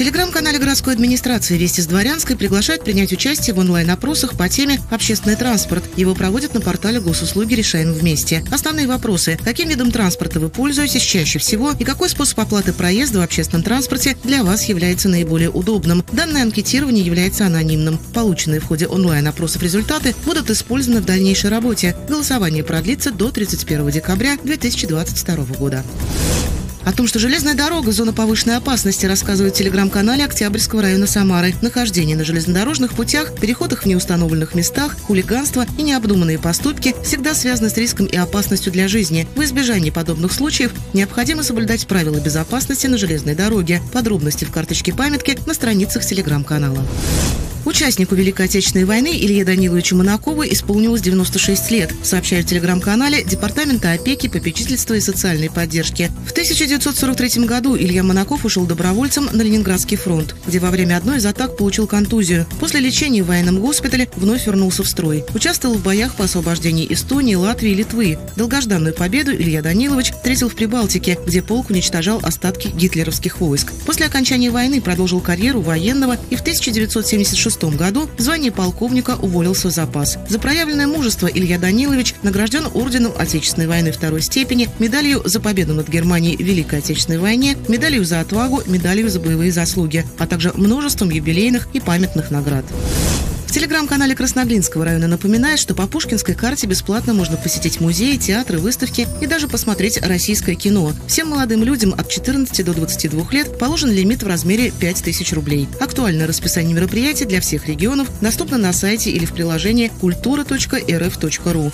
телеграм-канале городской администрации «Вести с Дворянской» приглашают принять участие в онлайн-опросах по теме «Общественный транспорт». Его проводят на портале госуслуги «Решаем вместе». Основные вопросы – каким видом транспорта вы пользуетесь чаще всего и какой способ оплаты проезда в общественном транспорте для вас является наиболее удобным. Данное анкетирование является анонимным. Полученные в ходе онлайн-опросов результаты будут использованы в дальнейшей работе. Голосование продлится до 31 декабря 2022 года. О том, что железная дорога – зона повышенной опасности, рассказывают в телеграм-канале Октябрьского района Самары. Нахождение на железнодорожных путях, переходах в неустановленных местах, хулиганство и необдуманные поступки всегда связаны с риском и опасностью для жизни. В избежании подобных случаев необходимо соблюдать правила безопасности на железной дороге. Подробности в карточке памятки на страницах телеграм-канала. Участнику Великой Отечественной войны Илье Даниловичу Монакову исполнилось 96 лет, сообщают в телеграм-канале Департамента опеки, попечительства и социальной поддержки. В 1943 году Илья Монаков ушел добровольцем на Ленинградский фронт, где во время одной из атак получил контузию. После лечения в военном госпитале вновь вернулся в строй. Участвовал в боях по освобождению Эстонии, Латвии и Литвы. Долгожданную победу Илья Данилович встретил в Прибалтике, где полк уничтожал остатки гитлеровских войск. После окончания войны продолжил карьеру военного и в 1976 1996 году в звании полковника уволился в запас. За проявленное мужество Илья Данилович награжден орденом Отечественной войны второй степени, медалью за победу над Германией в Великой Отечественной войне, медалью за отвагу, медалью за боевые заслуги, а также множеством юбилейных и памятных наград. В телеграм-канале Красноглинского района напоминает, что по Пушкинской карте бесплатно можно посетить музеи, театры, выставки и даже посмотреть российское кино. Всем молодым людям от 14 до 22 лет положен лимит в размере 5000 рублей. Актуальное расписание мероприятий для всех регионов доступно на сайте или в приложении культура.рф.ру.